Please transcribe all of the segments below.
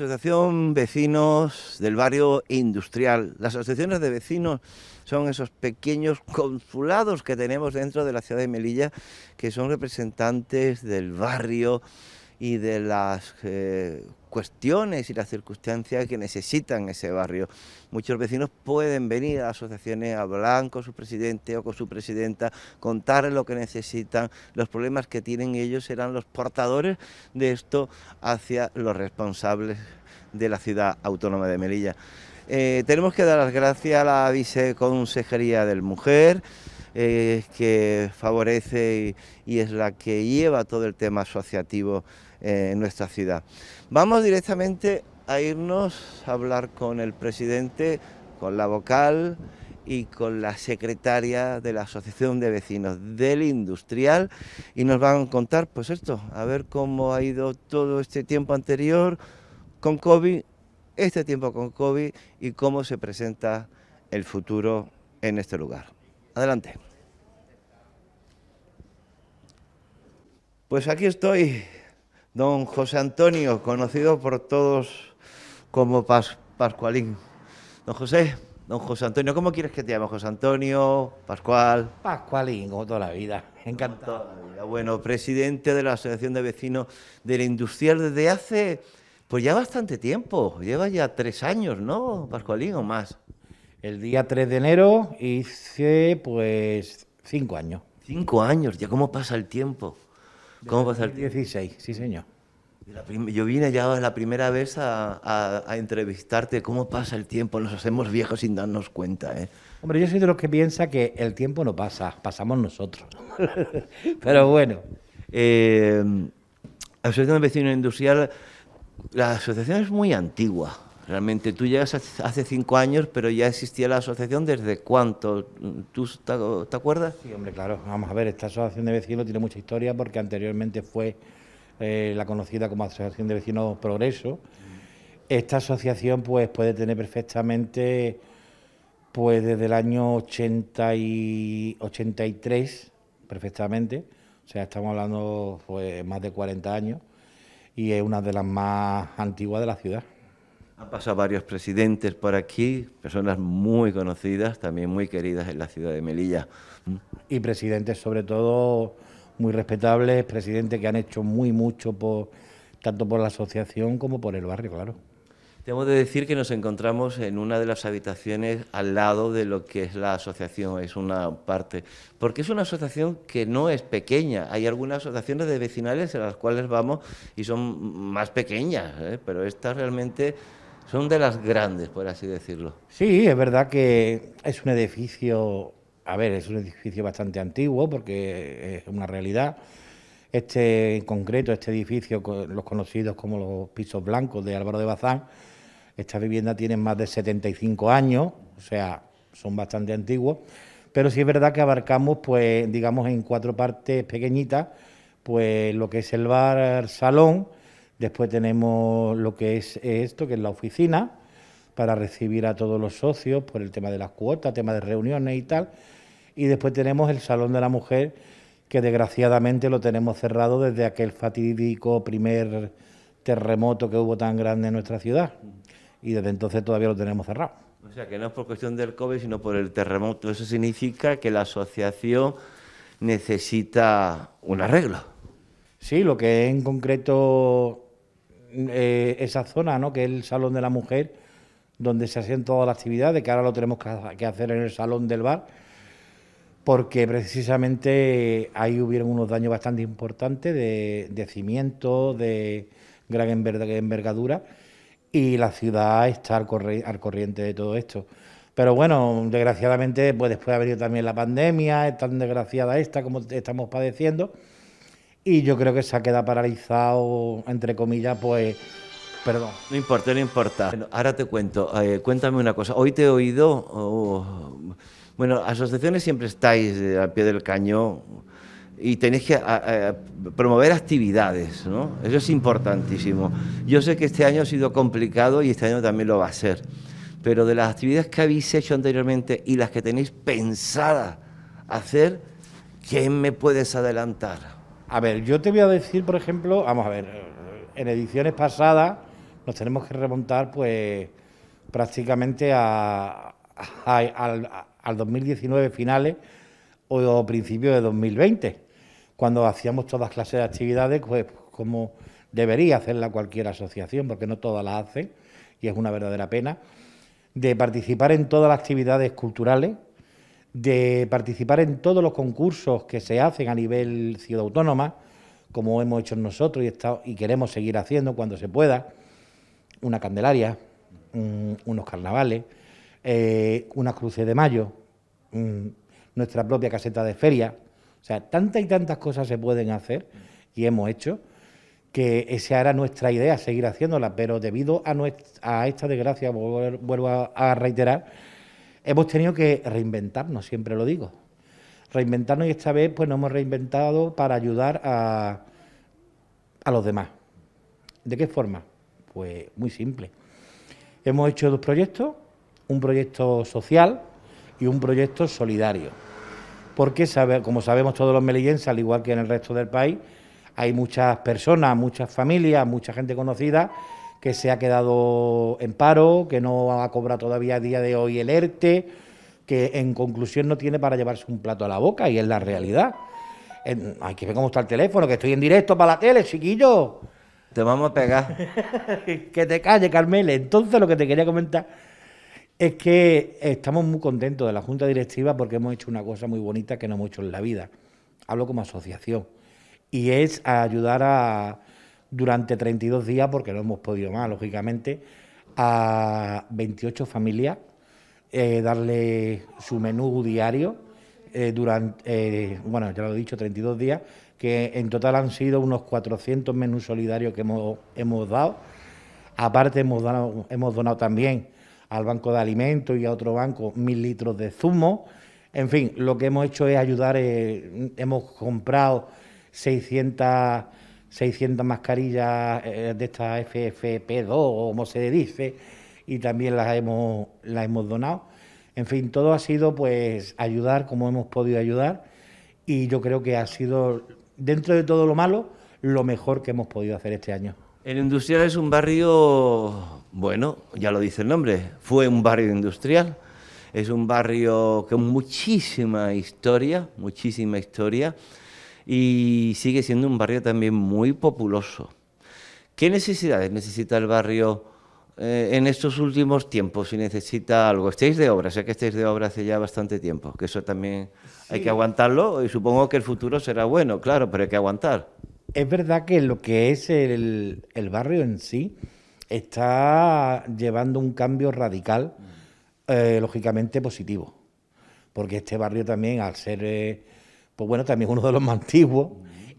Asociación Vecinos del Barrio Industrial. Las asociaciones de vecinos son esos pequeños consulados que tenemos dentro de la ciudad de Melilla, que son representantes del barrio y de las eh, cuestiones y las circunstancias que necesitan ese barrio. Muchos vecinos pueden venir a asociaciones a hablar con su presidente o con su presidenta, contar lo que necesitan, los problemas que tienen ellos serán los portadores de esto hacia los responsables de la ciudad autónoma de Melilla. Eh, tenemos que dar las gracias a la Viceconsejería del Mujer, eh, que favorece y, es la que lleva todo el tema asociativo en nuestra ciudad. Vamos directamente a irnos a hablar con el presidente, con la vocal y con la secretaria de la Asociación de Vecinos del Industrial y nos van a contar pues esto, a ver cómo ha ido todo este tiempo anterior con COVID, este tiempo con COVID y cómo se presenta el futuro en este lugar. Adelante. Pues aquí estoy don José Antonio, conocido por todos como Pascualín. Don José, don José Antonio, ¿cómo quieres que te llame? José Antonio, Pascual. Pascualín, como toda la vida, encantado. Bueno, presidente de la Asociación de Vecinos de la Industrial desde hace, pues ya bastante tiempo, lleva ya tres años, ¿no, Pascualín, o más? El día 3 de enero hice, pues, cinco años. Cinco años, ya cómo pasa el tiempo. ¿Cómo pasa el 16, sí señor. Yo vine ya la primera vez a, entrevistarte. ¿Cómo pasa el tiempo? Nos hacemos viejos sin darnos cuenta. ¿eh? Hombre, yo soy de los que piensa que el tiempo no pasa, pasamos nosotros. Pero bueno. Eh, Asociación de Vecinos Industrial, la asociación es muy antigua. Realmente tú llegas hace cinco años, pero ya existía la asociación desde cuánto. ¿Tú te, acuerdas? Sí, hombre, claro. Vamos a ver, esta asociación de vecinos tiene mucha historia porque anteriormente fue eh, la conocida como Asociación de Vecinos Progreso. Esta asociación pues puede tener perfectamente pues desde el año 80 y 83 perfectamente, o sea, estamos hablando pues más de 40 años y es una de las más antiguas de la ciudad. Han pasado varios presidentes por aquí, personas muy conocidas, también muy queridas en la ciudad de Melilla. Y presidentes sobre todo muy respetables, presidentes que han hecho muy mucho por, tanto por la asociación como por el barrio, claro. Tengo de decir que nos encontramos en una de las habitaciones al lado de lo que es la asociación, es una parte, porque es una asociación que no es pequeña. Hay algunas asociaciones de vecinales en las cuales vamos y son más pequeñas, ¿eh? pero esta realmente son de las grandes, por así decirlo. Sí, es verdad que es un edificio, a ver, es un edificio bastante antiguo porque es una realidad. Este en concreto, este edificio, los conocidos como los pisos blancos de Álvaro de Bazán, esta vivienda tiene más de 75 años, o sea, son bastante antiguos, pero sí es verdad que abarcamos, pues, digamos, en cuatro partes pequeñitas, pues lo que es el bar, salón, Después tenemos lo que es esto, que es la oficina, para recibir a todos los socios por el tema de las cuotas, tema de reuniones y tal. Y después tenemos el Salón de la Mujer, que desgraciadamente lo tenemos cerrado desde aquel fatídico primer terremoto que hubo tan grande en nuestra ciudad. Y desde entonces todavía lo tenemos cerrado. O sea, que no es por cuestión del COVID, sino por el terremoto. Eso significa que la asociación necesita un arreglo. Sí, lo que en concreto eh, esa zona, ¿no? que es el Salón de la Mujer, donde se hacen todas las actividades, que ahora lo tenemos que hacer en el Salón del Bar, porque precisamente ahí hubieron unos daños bastante importantes de, de cimientos, de gran envergadura, y la ciudad está al, corriente de todo esto. Pero bueno, desgraciadamente, pues después ha venido también la pandemia, es tan desgraciada esta como estamos padeciendo, y yo creo que se ha quedado paralizado, entre comillas, pues... Perdón. No importa, no importa. ahora te cuento, eh, cuéntame una cosa. Hoy te he oído, oh, bueno, asociaciones siempre estáis eh, al pie del cañón y tenéis que promover actividades, ¿no? Eso es importantísimo. Yo sé que este año ha sido complicado y este año también lo va a ser, pero de las actividades que habéis hecho anteriormente y las que tenéis pensada hacer, ¿quién me puedes adelantar? A ver, yo te voy a decir, por ejemplo, vamos a ver, en ediciones pasadas nos tenemos que remontar pues prácticamente a, al, 2019 finales o principios de 2020, cuando hacíamos todas clases de actividades, pues como debería hacerla cualquier asociación, porque no todas la hacen, y es una verdadera pena, de participar en todas las actividades culturales, de participar en todos los concursos que se hacen a nivel ciudad autónoma, como hemos hecho nosotros y, y queremos seguir haciendo cuando se pueda, una Candelaria, unos carnavales, eh, unas cruces de mayo, nuestra propia caseta de feria. O sea, tantas y tantas cosas se pueden hacer y hemos hecho que esa era nuestra idea, seguir haciéndola, pero debido a, a esta desgracia, vuelvo a, reiterar, hemos tenido que reinventarnos, siempre lo digo. Reinventarnos y esta vez pues nos hemos reinventado para ayudar a, a los demás. ¿De qué forma? Pues muy simple. Hemos hecho dos proyectos, un proyecto social y un proyecto solidario. Porque, como sabemos todos los melillenses, al igual que en el resto del país, hay muchas personas, muchas familias, mucha gente conocida que se ha quedado en paro, que no ha cobrado todavía a día de hoy el ERTE, que en conclusión no tiene para llevarse un plato a la boca y es la realidad. hay que ver cómo está el teléfono, que estoy en directo para la tele, chiquillo. Te vamos a pegar. que te calle, Carmele. Entonces lo que te quería comentar es que estamos muy contentos de la Junta Directiva porque hemos hecho una cosa muy bonita que no hemos hecho en la vida. Hablo como asociación y es ayudar a, durante 32 días, porque no hemos podido más, lógicamente, a 28 familias, eh, darle su menú diario eh, durante, eh, bueno, ya lo he dicho, 32 días, que en total han sido unos 400 menús solidarios que hemos, hemos dado. Aparte hemos, hemos donado también al Banco de Alimentos y a otro banco mil litros de zumo. En fin, lo que hemos hecho es ayudar, hemos comprado 600, 600 mascarillas eh, de esta FFP2 o como se dice y también las hemos, las hemos donado. En fin, todo ha sido pues ayudar como hemos podido ayudar y yo creo que ha sido, dentro de todo lo malo, lo mejor que hemos podido hacer este año. El industrial es un barrio, bueno, ya lo dice el nombre, fue un barrio industrial. Es un barrio con muchísima historia, muchísima historia y sigue siendo un barrio también muy populoso. ¿Qué necesidades necesita el barrio eh, en estos últimos tiempos? Si necesita algo, estáis de obra, sé que estáis de obra hace ya bastante tiempo, que eso también hay que aguantarlo y supongo que el futuro será bueno, claro, pero hay que aguantar. Es verdad que lo que es el, el barrio en sí está llevando un cambio radical, eh, lógicamente positivo, porque este barrio también, al ser... Eh, pues bueno, también uno de los más antiguos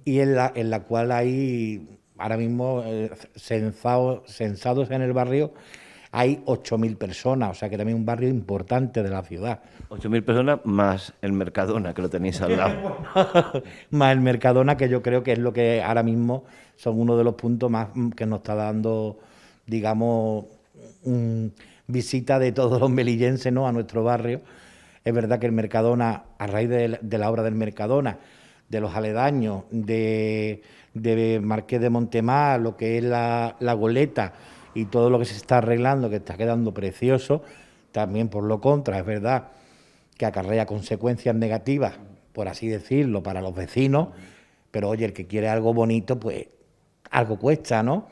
y en la, en la cual hay ahora mismo eh, censados en el barrio hay 8.000 personas, o sea que también un barrio importante de la ciudad. 8.000 personas más el Mercadona, que lo tenéis al lado. más el Mercadona, que yo creo que es lo que ahora mismo son uno de los puntos más que nos está dando, digamos, visita de todos los melillenses ¿no? a nuestro barrio es verdad que el Mercadona, a raíz de, la obra del Mercadona, de los aledaños, de, Marqués de Montemar, lo que es la, goleta y todo lo que se está arreglando, que está quedando precioso, también por lo contra, es verdad que acarrea consecuencias negativas, por así decirlo, para los vecinos, pero oye, el que quiere algo bonito, pues algo cuesta, ¿no?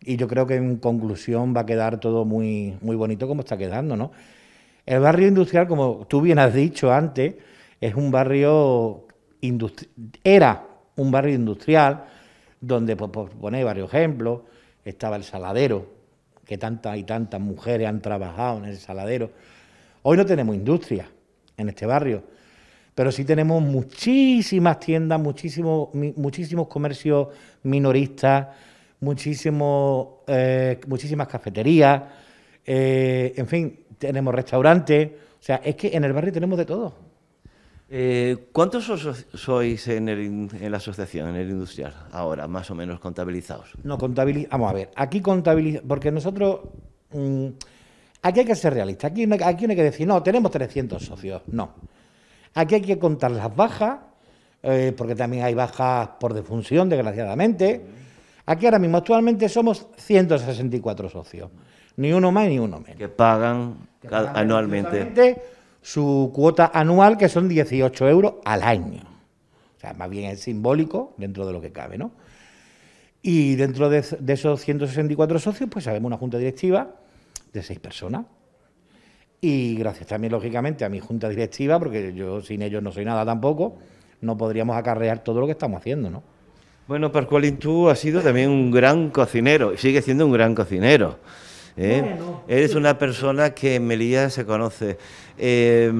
Y yo creo que en conclusión va a quedar todo muy, muy bonito como está quedando, ¿no? El barrio industrial, como tú bien has dicho antes, es un barrio era un barrio industrial donde, pues, por poner varios ejemplos, estaba el saladero, que tantas y tantas mujeres han trabajado en el saladero. Hoy no tenemos industria en este barrio, pero sí tenemos muchísimas tiendas, muchísimos, muchísimos comercios minoristas, muchísimos, eh, muchísimas cafeterías, eh, en fin, tenemos restaurantes, o sea, es que en el barrio tenemos de todo. Eh, ¿Cuántos sois en, la asociación, en el industrial, ahora, más o menos contabilizados? No, contabilizamos, vamos a ver, aquí contabilizamos, porque nosotros, mm, aquí hay que ser realistas, aquí, aquí no hay que decir, no, tenemos 300 socios, no. Aquí hay que contar las bajas, eh, porque también hay bajas por defunción, desgraciadamente, Aquí ahora mismo actualmente somos 164 socios, ni uno más ni uno menos. Que pagan, anualmente. Su cuota anual, que son 18 euros al año. O sea, más bien es simbólico dentro de lo que cabe, ¿no? Y dentro de, de esos 164 socios, pues sabemos una junta directiva de seis personas. Y gracias también, lógicamente, a mi junta directiva, porque yo sin ellos no soy nada tampoco, no podríamos acarrear todo lo que estamos haciendo, ¿no? Bueno, Pascualín, tú has sido también un gran cocinero y sigue siendo un gran cocinero. ¿eh? Eres una persona que en Melilla se conoce. Eh,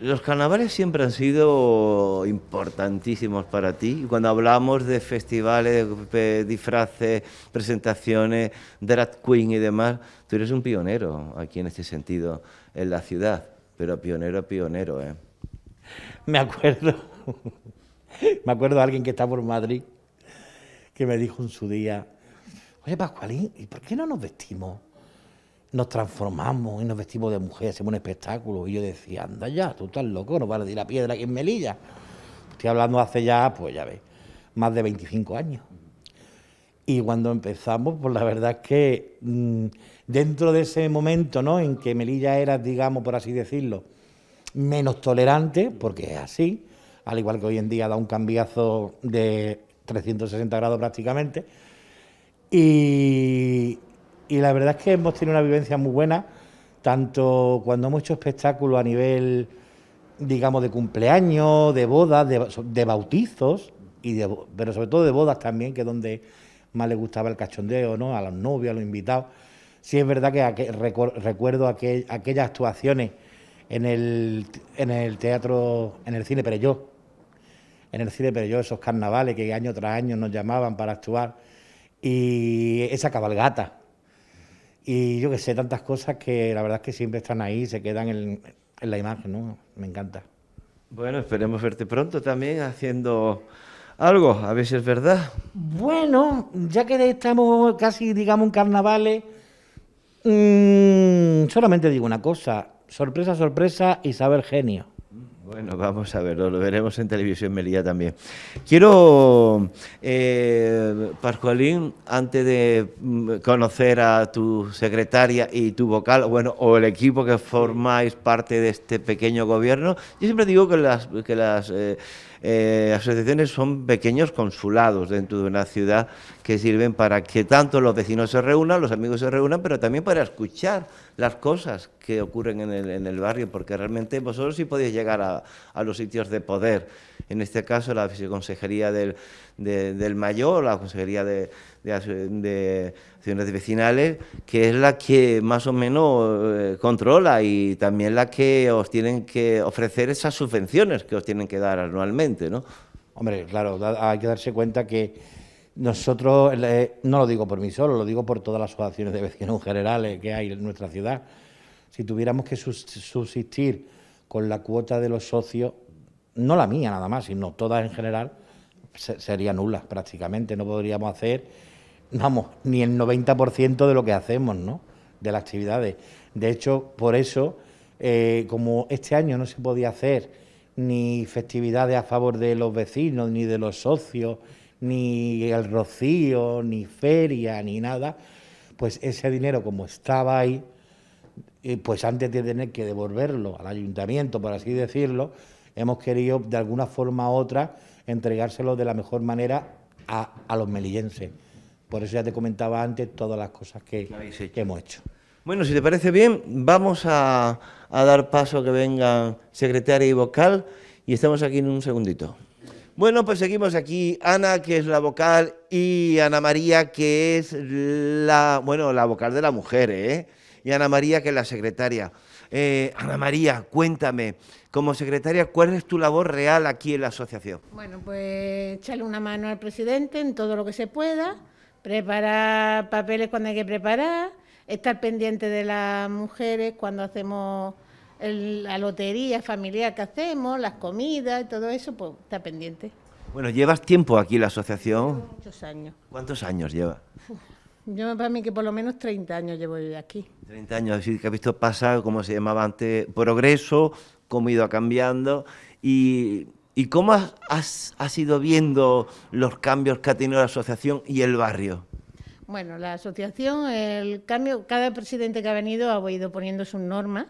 los carnavales siempre han sido importantísimos para ti. Cuando hablamos de festivales, de disfraces, presentaciones, drag queen y demás, tú eres un pionero aquí en este sentido en la ciudad, pero pionero, pionero, ¿eh? Me acuerdo, me acuerdo de alguien que está por Madrid que me dijo en su día, oye Pascualín, ¿y por qué no nos vestimos nos transformamos y nos vestimos de mujer, hacemos un espectáculo. Y yo decía, anda ya, tú estás loco, no vale de la piedra aquí en Melilla. Estoy hablando hace ya, pues ya ves, más de 25 años. Y cuando empezamos, pues la verdad es que mm, dentro de ese momento, ¿no? En que Melilla era, digamos, por así decirlo, menos tolerante, porque es así, al igual que hoy en día da un cambiazo de 360 grados prácticamente. Y, y la verdad es que hemos tenido una vivencia muy buena, tanto cuando hemos hecho espectáculos a nivel, digamos, de cumpleaños, de bodas, de, bautizos, y pero sobre todo de bodas también, que es donde más le gustaba el cachondeo, ¿no? A los novios, a los invitados. Sí es verdad que recuerdo aquellas actuaciones en el, en el teatro, en el cine Perelló, en el cine Perelló, esos carnavales que año tras año nos llamaban para actuar, y esa cabalgata, y yo que sé, tantas cosas que la verdad es que siempre están ahí, se quedan en, la imagen, ¿no? Me encanta. Bueno, esperemos verte pronto también haciendo algo, a ver si es verdad. Bueno, ya que estamos casi, digamos, en carnavales, mmm, solamente digo una cosa, sorpresa, sorpresa, Isabel Genio. Bueno, vamos a verlo, lo veremos en televisión Melilla también. Quiero, eh, Pascualín, antes de mm, conocer a tu secretaria y tu vocal, bueno, o el equipo que formáis parte de este pequeño gobierno, yo siempre digo que las, que las eh, eh, asociaciones son pequeños consulados dentro de una ciudad que sirven para que tanto los vecinos se reúnan, los amigos se reúnan, pero también para escuchar las cosas que ocurren en el, en el barrio, porque realmente vosotros sí podéis llegar a, a los sitios de poder. En este caso, la viceconsejería del, del Mayor, la consejería de, de, acciones vecinales, que es la que más o menos eh, controla y también la que os tienen que ofrecer esas subvenciones que os tienen que dar anualmente, ¿no? Hombre, claro, hay que darse cuenta que nosotros, eh, no lo digo por mí solo, lo digo por todas las asociaciones de vecinos generales que hay en nuestra ciudad. Si tuviéramos que subsistir con la cuota de los socios, no la mía nada más, sino todas en general, sería nula prácticamente. No podríamos hacer, vamos, ni el 90% de lo que hacemos, ¿no? De las actividades. De hecho, por eso, eh, como este año no se podía hacer ni festividades a favor de los vecinos, ni de los socios, ni el rocío, ni feria, ni nada, pues ese dinero como estaba ahí, eh, pues antes de tener que devolverlo al ayuntamiento, por así decirlo, hemos querido de alguna forma u otra entregárselo de la mejor manera a, los melillenses. Por eso ya te comentaba antes todas las cosas que, que hemos hecho. Bueno, si te parece bien, vamos a, a dar paso a que vengan secretaria y vocal y estamos aquí en un segundito. Bueno, pues seguimos aquí. Ana, que es la vocal, y Ana María, que es la, bueno, la vocal de la mujer, ¿eh? Y Ana María, que es la secretaria. Eh, Ana María, cuéntame, como secretaria, ¿cuál es tu labor real aquí en la asociación? Bueno, pues echarle una mano al presidente en todo lo que se pueda, preparar papeles cuando hay que preparar, estar pendiente de las mujeres cuando hacemos la lotería familiar que hacemos, las comidas y todo eso, pues está pendiente. Bueno, ¿llevas tiempo aquí en la asociación? muchos años. ¿Cuántos años lleva? Yo para mí que por lo menos 30 años llevo yo aquí. 30 años, así que ha visto pasar, como se llamaba antes, progreso, cómo ha ido cambiando y ¿Y cómo has, has, ido viendo los cambios que ha tenido la asociación y el barrio? Bueno, la asociación, el cambio, cada presidente que ha venido ha ido poniendo sus normas,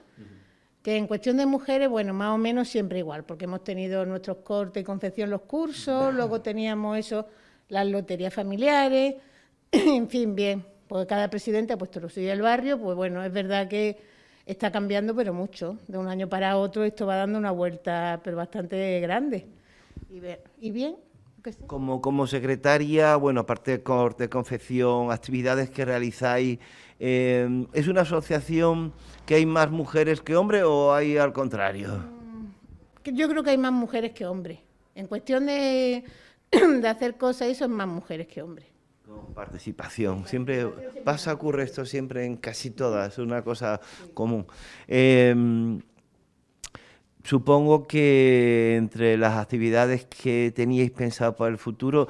que en cuestión de mujeres, bueno, más o menos siempre igual, porque hemos tenido nuestros cortes y confección los cursos, luego teníamos eso, las loterías familiares, en fin, bien, porque cada presidente ha puesto lo suyo el barrio, pues bueno, es verdad que está cambiando, pero mucho. De un año para otro esto va dando una vuelta, pero bastante grande. Y, bien. Como, como secretaria, bueno, aparte de corte, confección, actividades que realizáis, eh, ¿es una asociación que hay más mujeres que hombres o hay al contrario? Mm, yo creo que hay más mujeres que hombres. En cuestión de, de hacer cosas, eso es más mujeres que hombres. Con participación. Siempre pasa, ocurre esto siempre en casi todas, es una cosa común. Em, supongo que entre las actividades que teníais pensado para el futuro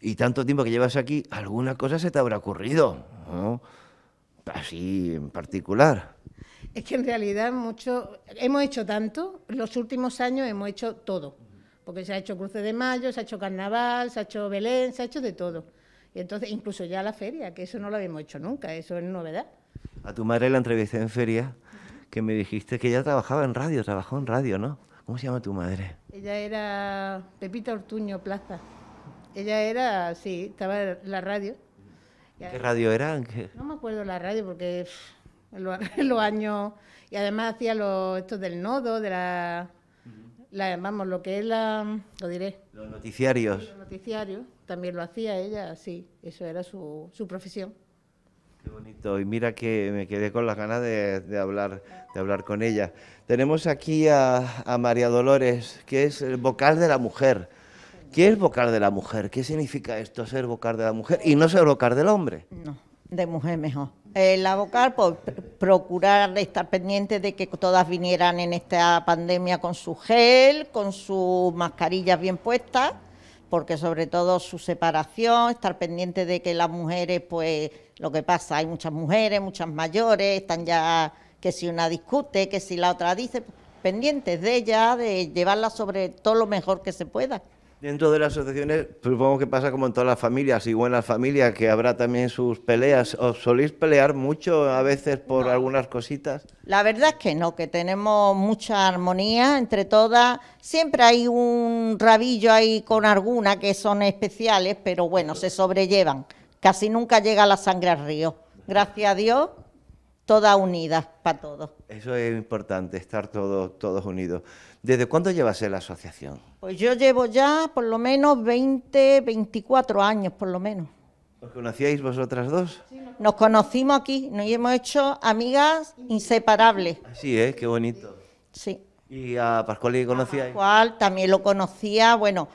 y tanto tiempo que llevas aquí, alguna cosa se te habrá ocurrido, así en particular. Es que en realidad mucho, hemos hecho tanto, los últimos años hemos hecho todo, porque se ha hecho Cruce de Mayo, se ha hecho Carnaval, se ha hecho Belén, se ha hecho de todo. Y entonces, incluso ya la feria, que eso no lo habíamos hecho nunca, eso es novedad. A tu madre la entrevisté en feria, que me dijiste que ella trabajaba en radio, trabajó en radio, ¿no? ¿Cómo se llama tu madre? Ella era Pepita Ortuño Plaza. Ella era, sí, estaba en la radio. ¿Qué radio era? No me acuerdo la radio porque en los, años... Y además hacía los, estos del nodo, de la, la, Vamos, lo que es la... Lo diré. Los noticiarios. los noticiarios también lo hacía ella, sí, eso era su, su profesión. Qué bonito, y mira que me quedé con las ganas de, de hablar, de hablar con ella. Tenemos aquí a, a, María Dolores, que es el vocal de la mujer. ¿Qué es vocal de la mujer? ¿Qué significa esto, ser vocal de la mujer y no ser vocal del hombre? No, de mujer mejor. Eh, la vocal, por procurar estar pendiente de que todas vinieran en esta pandemia con su gel, con sus mascarillas bien puestas porque sobre todo su separación, estar pendiente de que las mujeres, pues lo que pasa, hay muchas mujeres, muchas mayores, están ya que si una discute, que si la otra dice, pendientes de ella, de llevarla sobre todo lo mejor que se pueda. Dentro de las asociaciones, supongo que pasa como en todas las familias y buenas familias, que habrá también sus peleas. ¿Os soléis pelear mucho a veces por algunas cositas? La verdad es que no, que tenemos mucha armonía entre todas. Siempre hay un rabillo ahí con alguna que son especiales, pero bueno, se sobrellevan. Casi nunca llega la sangre al río. Gracias a Dios, todas unidas para todos. Eso es importante, estar todos, todos unidos. ¿Desde cuándo llevas en la asociación? Pues yo llevo ya por lo menos 20, 24 años por lo menos. ¿Os conocíais vosotras dos? Nos conocimos aquí, nos hemos hecho amigas inseparables. Sí, ¿eh? Qué bonito. Sí. ¿Y a Pascual conocíais? Pascual también lo conocía, bueno,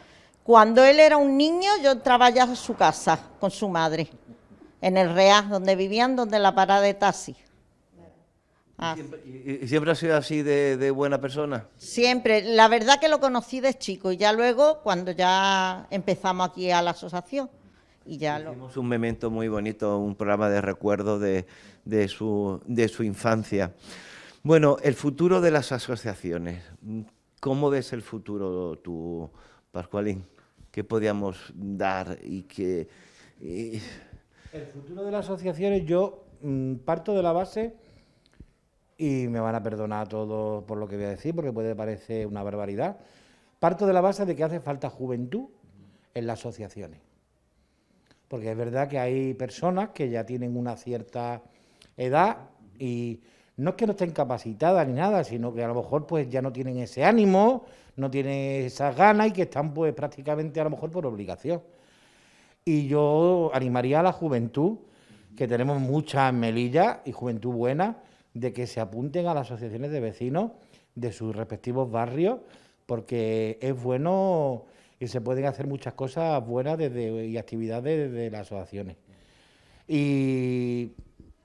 cuando él era un niño yo entraba ya a su casa con su madre, en el Real, donde vivían, donde la parada de taxi. Ah. ¿Y, siempre, ha sido así de, buena persona? Siempre. La verdad que lo conocí de chico y ya luego cuando ya empezamos aquí a la asociación. Y ya Hicimos un memento muy bonito, un programa de recuerdo de, su, de su infancia. Bueno, el futuro de las asociaciones. ¿Cómo ves el futuro tú, Pascualín? ¿Qué podríamos dar y qué...? El futuro de las asociaciones, yo mm, parto de la base y me van a perdonar todo por lo que voy a decir, porque puede parecer una barbaridad. Parto de la base de que hace falta juventud en las asociaciones. Porque es verdad que hay personas que ya tienen una cierta edad y no es que no estén capacitadas ni nada, sino que a lo mejor pues ya no tienen ese ánimo, no tienen esas ganas y que están pues prácticamente a lo mejor por obligación. Y yo animaría a la juventud, que tenemos muchas melillas y juventud buena, de que se apunten a las asociaciones de vecinos de sus respectivos barrios, porque es bueno y se pueden hacer muchas cosas buenas desde, y actividades desde las asociaciones. Y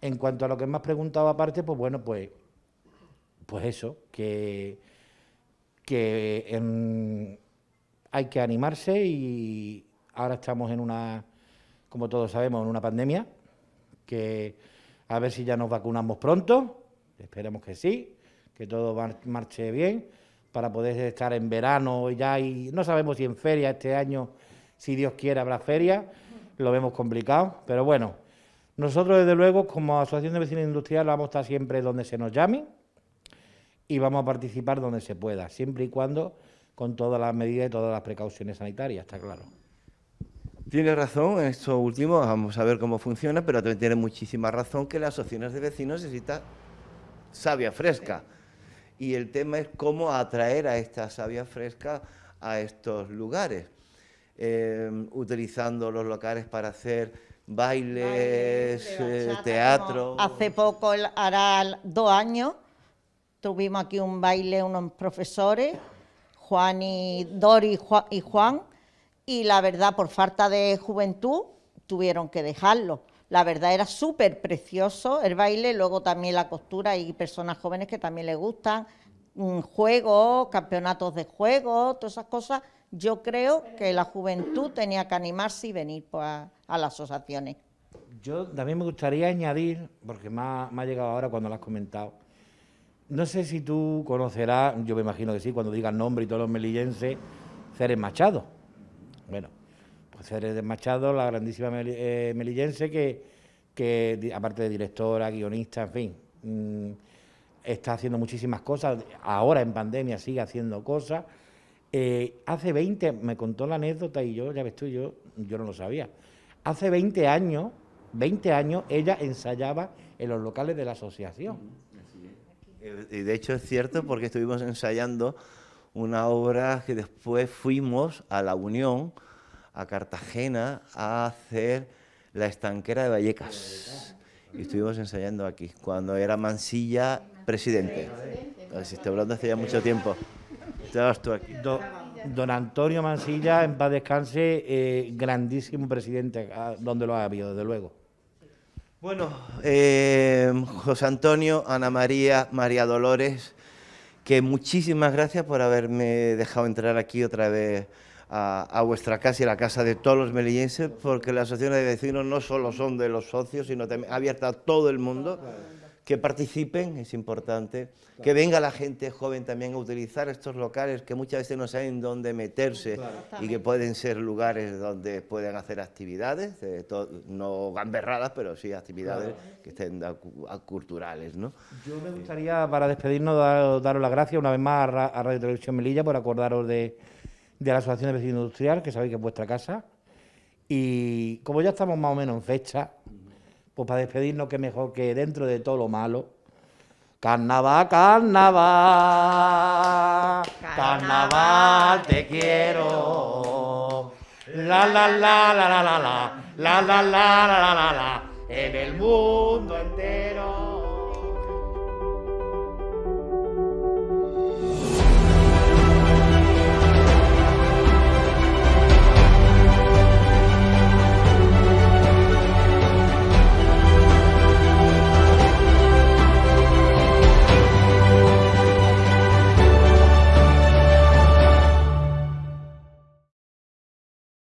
en cuanto a lo que me has preguntado aparte, pues bueno, pues, pues eso, que, que hay que animarse y ahora estamos en una, como todos sabemos, en una pandemia, que a ver si ya nos vacunamos pronto, esperemos que sí, que todo marche bien, para poder estar en verano ya y no sabemos si en feria este año, si Dios quiere, habrá feria, lo vemos complicado, pero bueno, nosotros desde luego como Asociación de Vecinos Industriales vamos a estar siempre donde se nos llame y vamos a participar donde se pueda, siempre y cuando con todas las medidas y todas las precauciones sanitarias, está claro. Tiene razón en esto último, vamos a ver cómo funciona, pero también tiene muchísima razón que las asociaciones de vecinos necesitan savia fresca. Y el tema es cómo atraer a esta savia fresca a estos lugares, eh, utilizando los locales para hacer bailes, eh, teatro. Hace poco, hará dos años, tuvimos aquí un baile, unos profesores, Juan y Dori y Juan, y la verdad, por falta de juventud, tuvieron que dejarlo. La verdad era súper precioso el baile, luego también la costura y personas jóvenes que también les gustan, mm, juegos, campeonatos de juegos, todas esas cosas. Yo creo que la juventud tenía que animarse y venir pues, a, las asociaciones. Yo también me gustaría añadir, porque me ha, me ha llegado ahora cuando lo has comentado, no sé si tú conocerás, yo me imagino que sí, cuando digas nombre y todos los melillenses, Ceres Machado. Bueno, pues Ceres Machado, la grandísima eh, melillense que, aparte de directora, guionista, en fin, mm, está haciendo muchísimas cosas. Ahora en pandemia sigue haciendo cosas. Eh, hace 20, me contó la anécdota y yo, ya ves tú, yo, yo no lo sabía. Hace 20 años, 20 años, ella ensayaba en los locales de la asociación. Y de hecho es cierto porque estuvimos ensayando una obra que después fuimos a La Unión, a Cartagena, a hacer la estanquera de Vallecas. Y estuvimos ensayando aquí, cuando era Mansilla presidente. Si estoy hablando hace ya mucho tiempo. Estabas tú aquí. don Antonio Mansilla, en paz descanse, eh, grandísimo presidente, ah, donde lo ha habido, desde luego. Bueno, eh, José Antonio, Ana María, María Dolores, que muchísimas gracias por haberme dejado entrar aquí otra vez a, vuestra casa y a la casa de todos los melillenses, porque las asociaciones de vecinos no solo son de los socios, sino también abierta a todo el mundo que participen, es importante, que venga la gente joven también a utilizar estos locales que muchas veces no saben dónde meterse y que pueden ser lugares donde pueden hacer actividades, no gamberradas, pero sí actividades que estén culturales. ¿no? Yo me gustaría, para despedirnos, daros las gracias una vez más a Radio Televisión Melilla por acordaros de, de la Asociación de Vecinos Industrial, que sabéis que es vuestra casa. Y como ya estamos más o menos en fecha, pues para despedirnos, que mejor que dentro de todo lo malo. Carnaval, carnaval, carnaval, te quiero. La la la la la la la la la la la la la en el mundo entero.